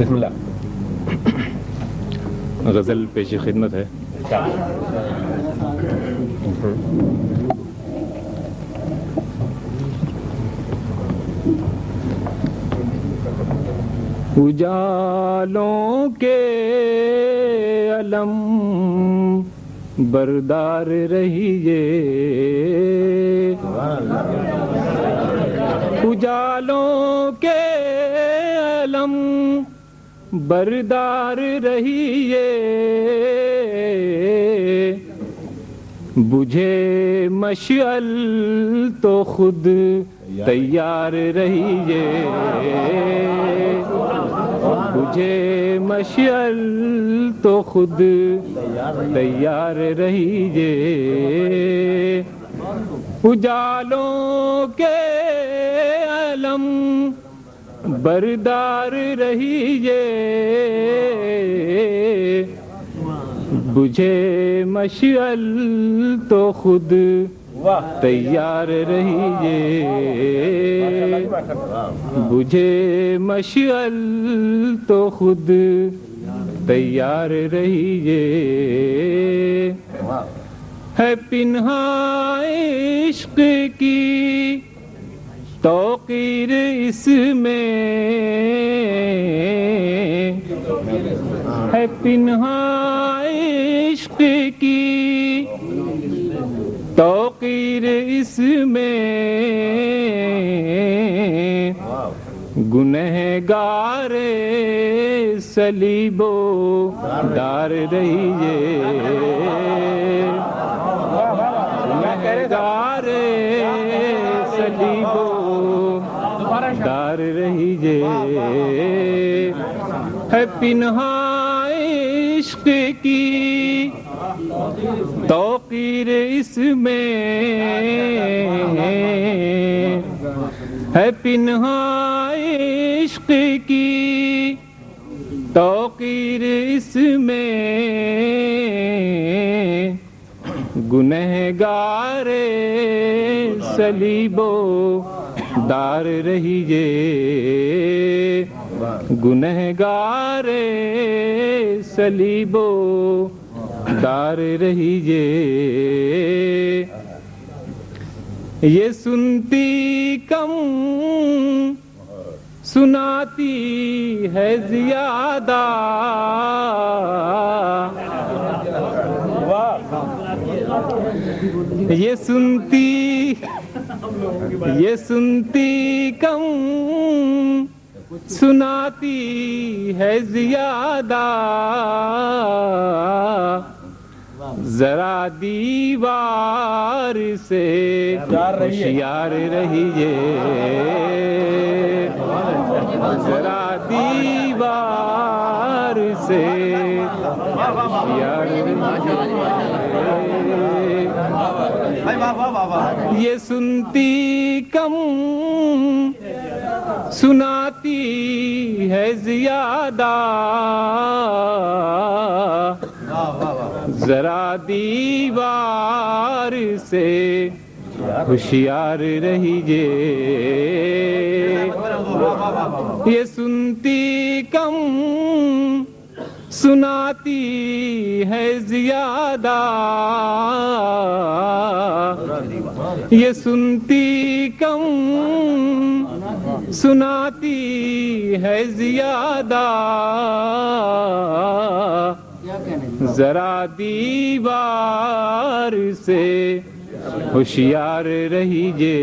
بسم اللہ۔ غزل پیش خدمت ہے۔ اجالوں کے علم بردار رہیے۔ اجالوں کے بردار رہیے۔ بجھے مشعل تو خود تیار رہیے۔ بجھے مشعل تو خود تیار رہیے۔ اجالوں کے علم بردار رہیے۔ بجھے مشعل تو خود تیار رہیے۔ بجھے مشعل تو خود تیار رہیے۔ ہے پنہا عشق کی توقیر اس میں ہے پنہا عشق کی توقیر اس میں گنہگار سلیبو دار رہیے گنہگار سلیبو دار رہیے ہے پنہا عشق کی توقیر اس میں. ہے پنہا عشق کی توقیر اس میں. گنہگار سلیبو دار رہیے۔ گنہگار سلیبو دار رہیے۔ یہ سنتی کم سناتی ہے زیادہ۔ یہ سنتی یہ سنتی کم سناتی ہے زیادہ۔ ذرا دیوار سے ہوشیار رہیے۔ ذرا دیوار سے ہوشیار یہ سنتی کم سناتی ہے زیادہ۔ ذرا دیوار سے ہوشیار رہیے یہ سنتی کم سناتی ہے زیادہ۔ یہ سنتی کم، سناتی ہے زیادہ۔ ذرا دیوار سے ہوشیار رہیے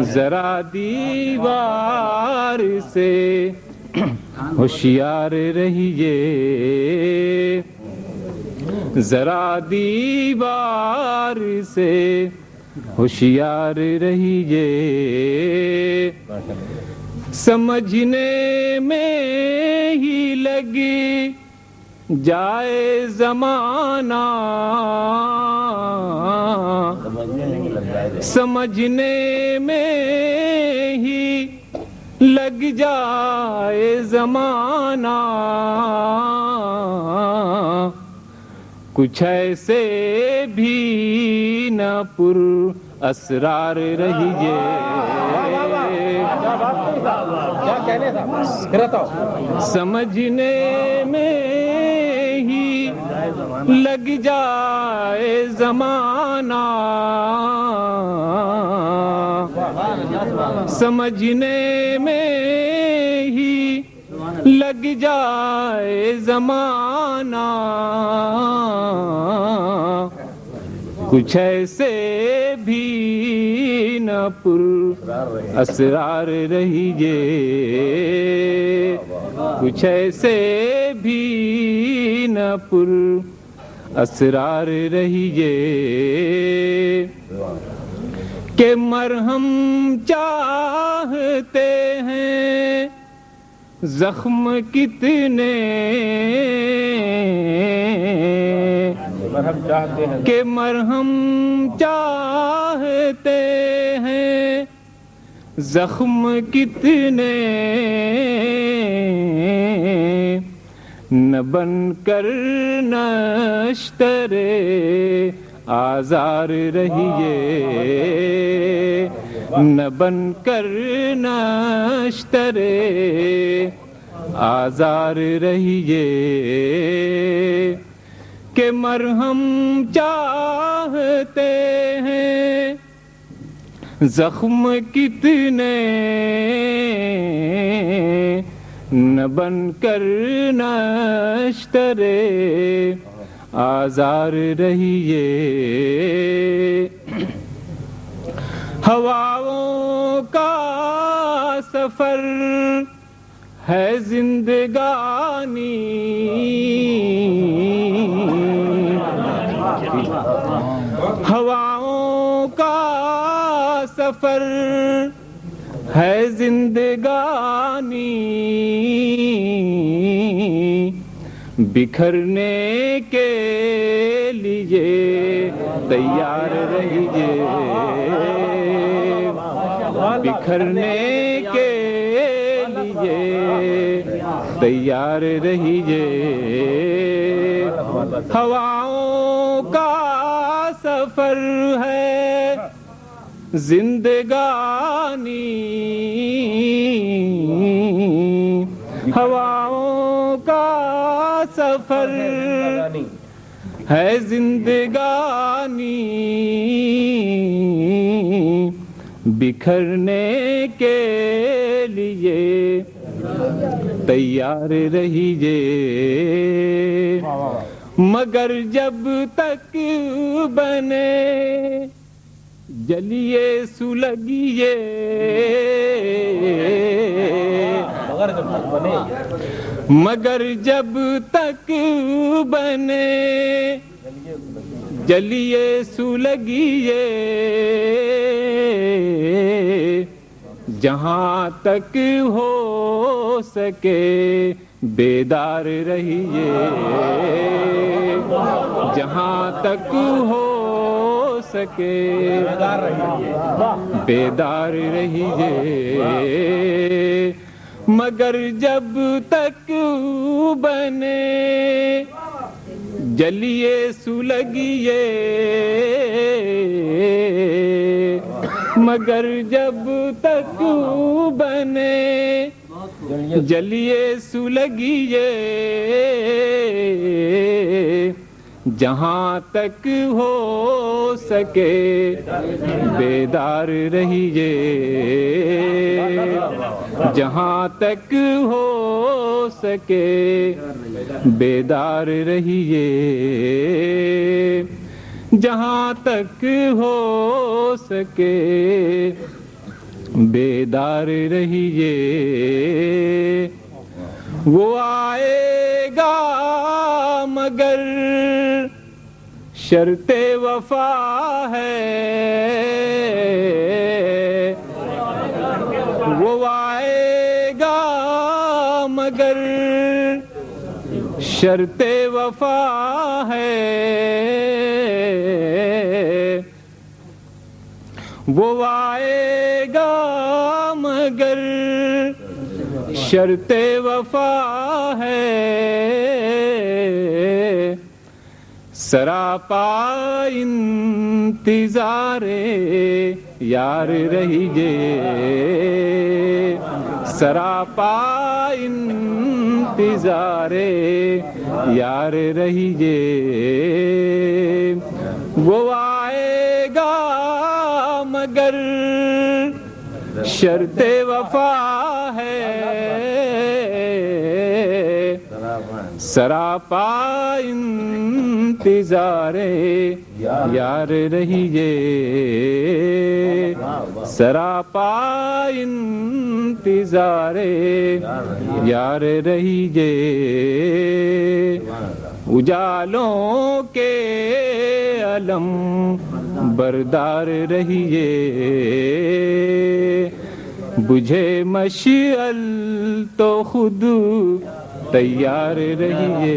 ذرا دیوار سے ہوشیار رہیے۔ ذرا دیوار سے ہوشیار رہیے۔ سمجھنے میں ہی لگی جائے زمانہ۔ سمجھنے میں ہی لگ جائے زمانہ۔ کچھ ایسے بھی نہ پر اسرار رہیے۔ کیا سمجھنے میں ہی لگ جائے زمانہ۔ سمجھنے میں ہی لگ جائے زمانہ۔ کچھ ایسے بھی نہ پر اسرار رہیے کچھ ایسے بھی نہ پر اسرار رہیے کہ مرہم چاہتے ہیں زخم کتنے مرہم چاہتے ہیں۔ کہ مرہم چاہتے ہیں زخم کتنے نہ بن کر نشترے آزار رہیے، نہ بن کر نشترے آزار رہیے کہ مرہم چاہتے ہیں۔ زخم کتنے، نہ بن کر نشترے آزار رہیے۔ ہواؤں کا سفر ہے زندگانی۔ ہواؤں کا سفر ہے زندگانی۔ بکھرنے کے لیے تیار رہیے۔ بکھرنے کے لیے تیار رہیے۔ ہواؤں کا سفر ہے، زندگانی سفر ہے زندگانی بکھرنے کے لیے تیار رہیے۔ مگر جب تک بنے جلیے سلگیے۔ مگر جب تک بنے جلیے سلگیے جہاں تک ہو سکے بیدار رہیے جہاں تک ہو سکے رہیے بیدار رہیے مگر جب تک بنے جلیے سلگیے مگر جب تک بنے جلیے سلگیے جہاں تک ہو سکے، بیدار رہیے۔ جہاں تک ہو سکے، بیدار رہیے۔ جہاں تک ہو سکے، بیدار رہیے۔ وہ آئے گا مگر شرط وفا ہے۔ وہ آئے گا مگر شرط وفا ہے۔ وہ آئے گا مگر شرط وفا ہے۔ سراپا انتظار یار رہیے سراپا انتظار یار رہیے وہ آئے گا مگر شرط وفا سراپا انتظار یار رہیے سراپا انتظار یار رہیے اجالوں کے علم بردار رہیے بجھے مشعل تو خود تیار رہیے۔